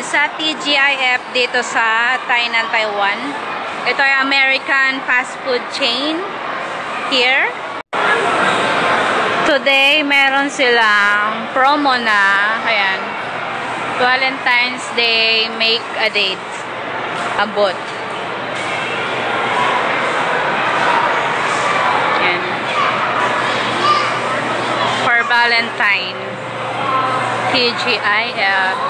Ngayon sa TGIF dito sa Tainan, Taiwan. Ito ay American fast food chain here. Today, meron silang promo na, ayan, Valentine's Day, make a date. Abot. Ayan. For Valentine. TGIF.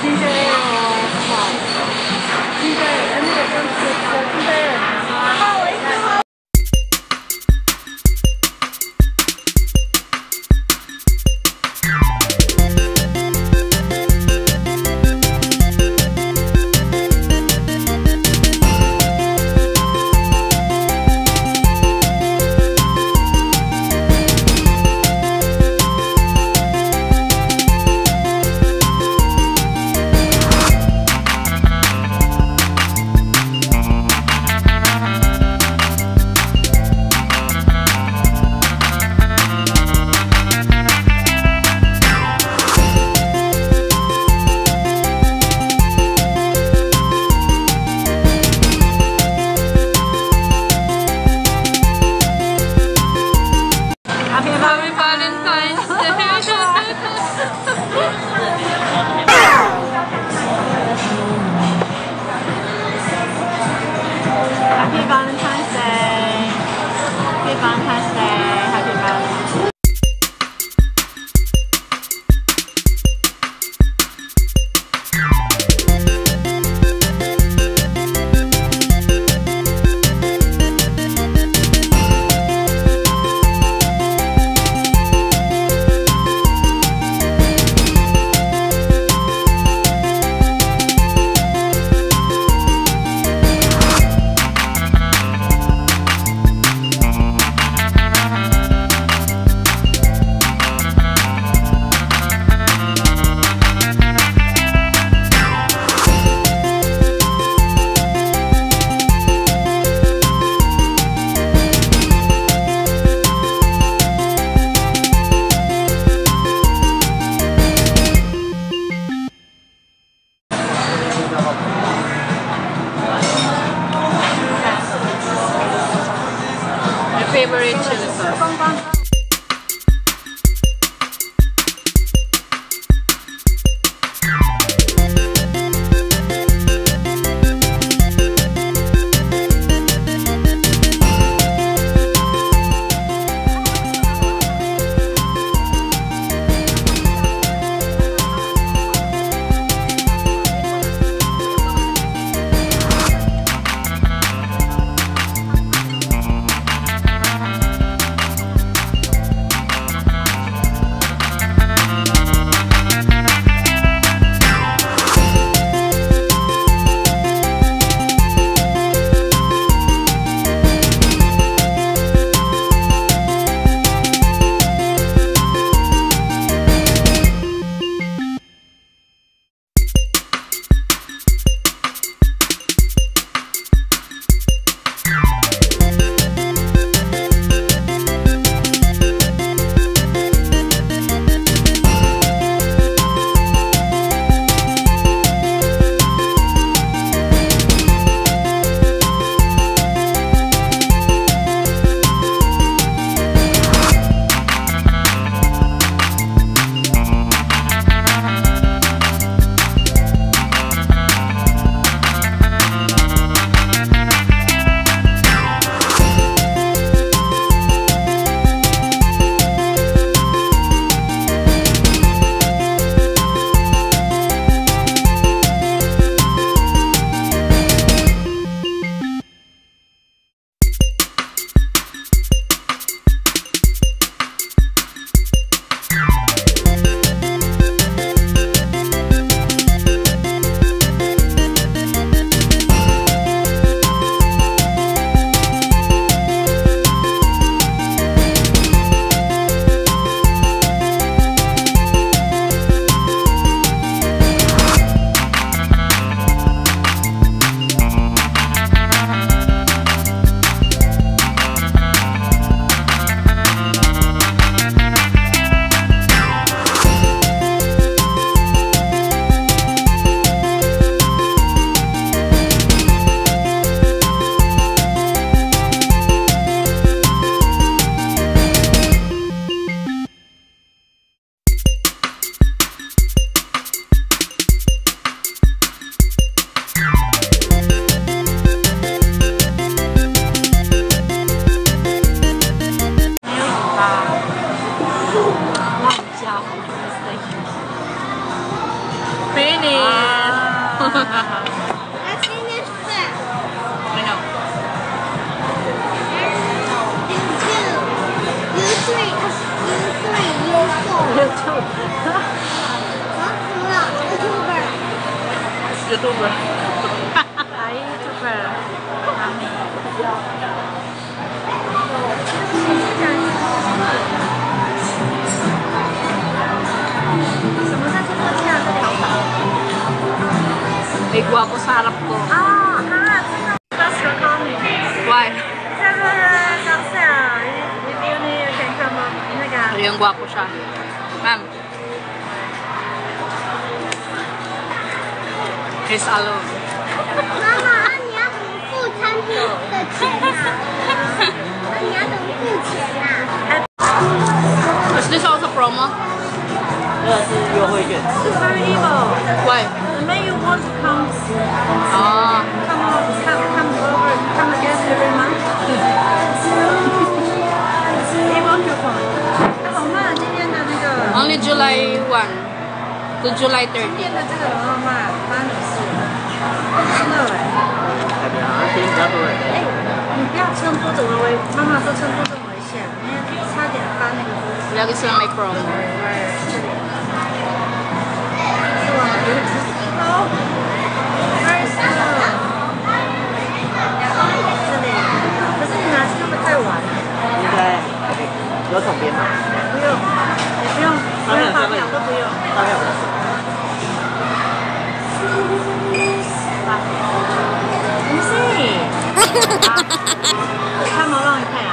谢谢。方开。I finished first. I know. You two. You three. You three. You four. Huh? No, YouTuber. YouTuber. YouTuber. 想想，if you need you can come up 那个。 Ayun, gwapo siya. Ma'am. He's alone. 妈妈，啊你要怎么付餐厅的钱啊？啊你要怎么付钱啊？ Is this also promo? 这个是优惠券， It's very evil. Why? The man you want to come, Ah. come on, come, come over, come again every month. evil coupon. 哎好慢，今天的那个， Only July 1 to July 今 30. 天的这个好慢，发生什么事？真的哎，代表好像今天比较多人。哎，你不要撑不怎么危，妈妈说撑不这么危险，因为差点发那个。 Lagi sila may promo. 这里。是吗？有点slow。Very slow。这里，可是你拿去会不会太晚？应该 二三，二，你拿枪。有总编码。不用，不用，他们两个都没有。他们两个。好。恭喜。让你看啊？